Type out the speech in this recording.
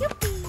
Yuppie!